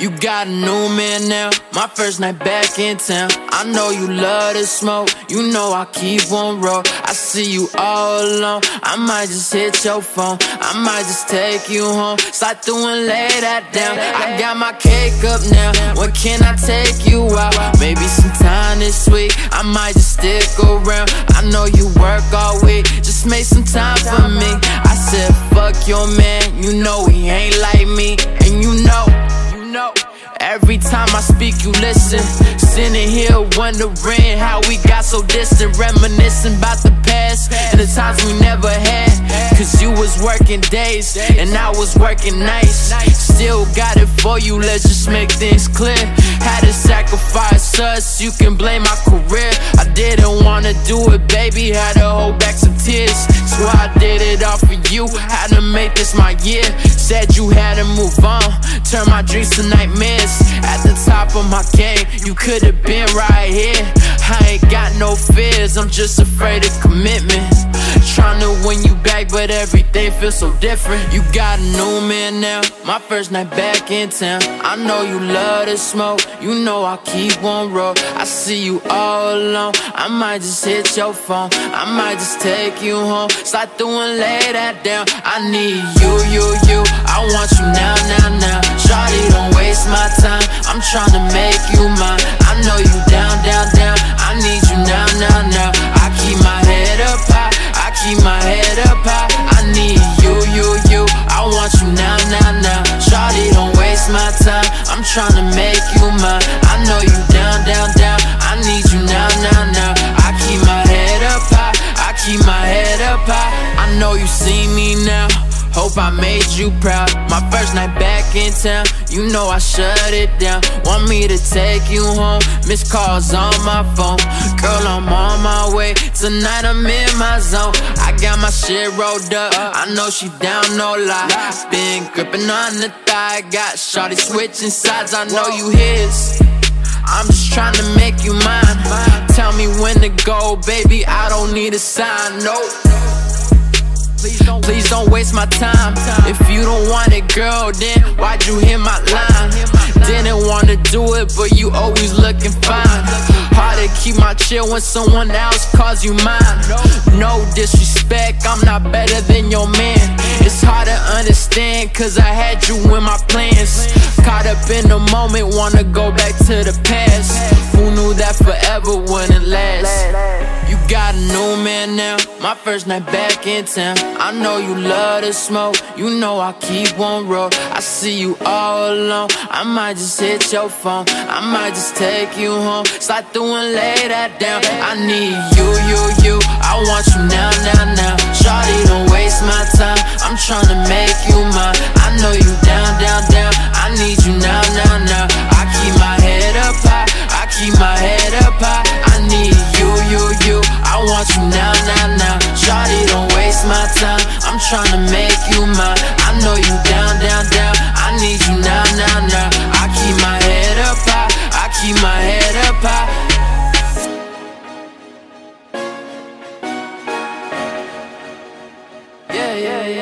You got a new man now, my first night back in town. I know you love to smoke, you know I keep on roll. I see you all alone, I might just hit your phone. I might just take you home, slide through and lay that down. I got my cake up now, when can I take you out? Maybe sometime this week, I might just stick around. I know you work all week, just make some time for me. I said, fuck your man, you know he ain't like me, I speak, you listen. Sitting here wondering how we got so distant, reminiscing about the past and the times we never had. Cause you was working days and I was working nights. Still got it for you, let's just make things clear. Had to sacrifice us, you can blame my career. Didn't wanna do it, baby, had to hold back some tears. So I did it all for you, had to make this my year. Said you had to move on, turn my dreams to nightmares. At the top of my game, you could've been right here. I ain't got no fears, I'm just afraid of commitment. Trying to win you back, but everything feels so different. You got a new man now, my first night back in town. I know you love to smoke, you know I keep on roll. I see you all alone, I might just hit your phone. I might just take you home, slide through and lay that down. I need you, you, you. I want you now, now, now. Shawty, don't waste my time. I'm trying to make you Now, now, now. Shawty, don't waste my time. I'm trying to make you mine. I know you down, down, down. I need you now, now, now. I keep my head up high. I keep my head up high. I know you see me now. Hope I made you proud. My first night back in town, you know I shut it down. Want me to take you home? Miss calls on my phone. Girl, I'm. Tonight I'm in my zone. I got my shit rolled up. I know she down, no lie. Been gripping on the thigh. Got shorty switching sides. I know you his. I'm just trying to make you mine. Tell me when to go, baby. I don't need a sign, no. Please don't waste my time. If you don't want it, girl, then why'd you hit my line? Didn't wanna do it, but you always looking fine. Hard to keep my chill when someone else calls you mine. No disrespect, I'm not better than your man. It's hard to understand, cause I had you in my plans. Caught up in the moment, wanna go back to the past. Who knew that forever wouldn't last? You got a new man now, my first night back in town. I know you love to smoke, you know I keep on roll. I see you all alone, I might just hit your phone. I might just take you home, slide through and lay that down. I need you, you, you. I to make you mine. I know you down, down, down. I need you now, now, now. I keep my head up high. I keep my head up high. Yeah. Yeah, yeah.